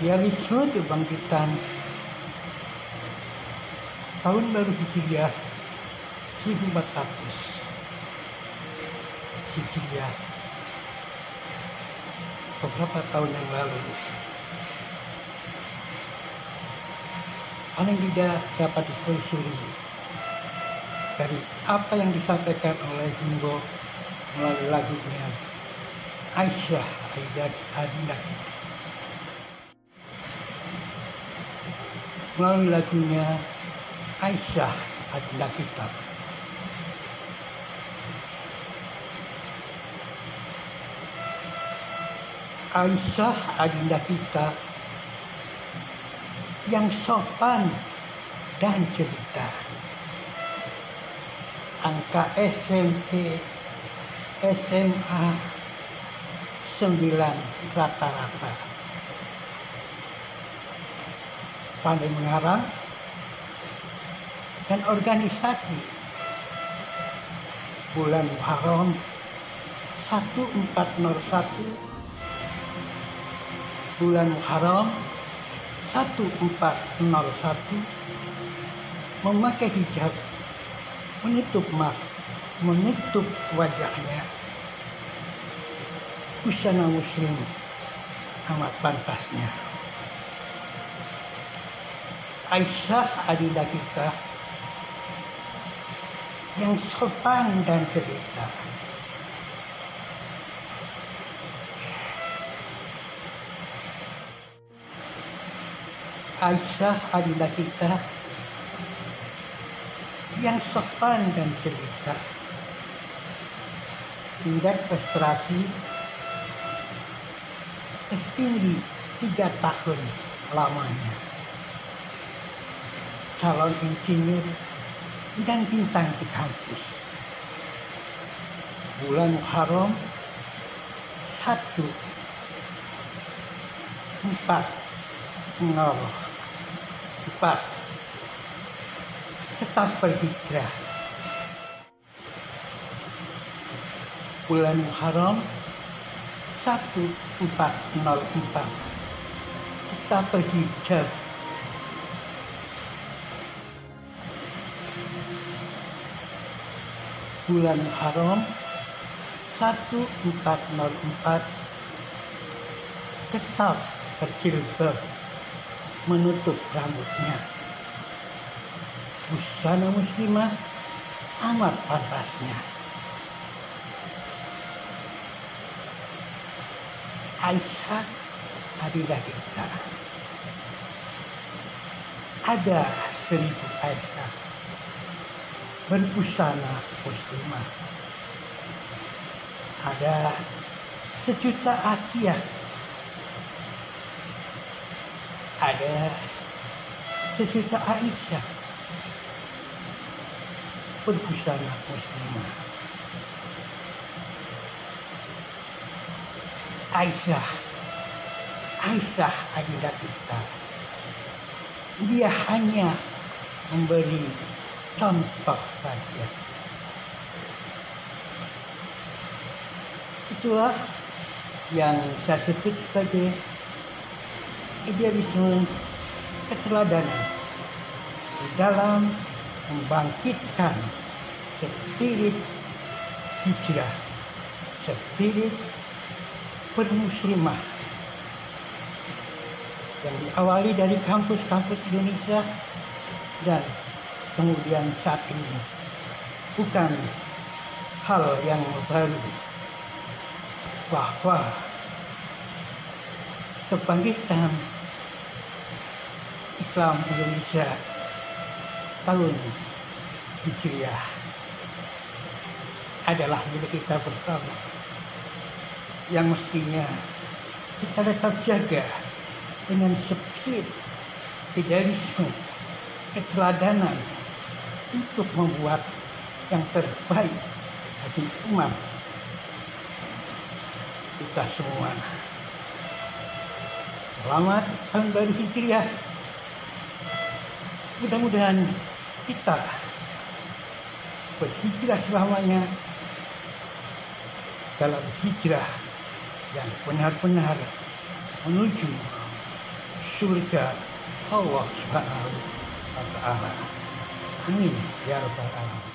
idealisme kebangkitan. Tahun baru Hijriah 1400 Hijriah. Beberapa tahun yang lalu. Paling tidak dapat ditelusuri dari apa yang disampaikan oleh Jumbo melalui lagunya Aisyah Aidat Adinda melalui lagunya Aisyah Adinda kita Aisyah Adinda kita yang sopan dan cerita. Angka SMP SMA 9 rata-rata pandai mengarang dan organisasi. Bulan Muharram 1401 bulan Muharram 1401 memakai hijab menutup mak menutup wajahnya. Busana muslim amat pantasnya Aisyah adinda kita yang sopan dan cerita Aisyah adalah kita yang sopan dan cerita. Indeks prestasi setinggi tiga tahun lamanya. Calon insinyur dan bintang di kampus. Bulan Muharram satu empat nol empat. Tetap berhijrah bulan Muharram 1404 tetap berhijrah bulan Muharram 1404 tetap berjilbab menutup rambutnya. Busana muslimah amat pantasnya. Aisyah adilah kita. Ada seribu Aisyah berbusana muslimah. Ada sejuta Asia ada sejuta Aisyah berbusana muslimah. Aisyah, Aisyah adalah kita. Dia hanya memberi contoh saja. Itulah yang saya sebut sebagai idealisme keteladanan di dalam membangkitkan spirit hijrah, spirit bermuslimah yang diawali dari kampus-kampus Indonesia dan kemudian saat ini. Bukan hal yang baru. Bahwa kebangkitan Islam Indonesia tahun Hijriah adalah milik kita bersama. Yang mestinya kita tetap jaga dengan spirit idealisme keteladanan untuk membuat yang terbaik bagi umat kita semua. Selamat tahun baru Hijriah. Mudah-mudahan kita berhijrah selamanya dalam hijrah yang benar-benar menuju surga Allah Subhanahu wa taala. 嗯，第二 biar.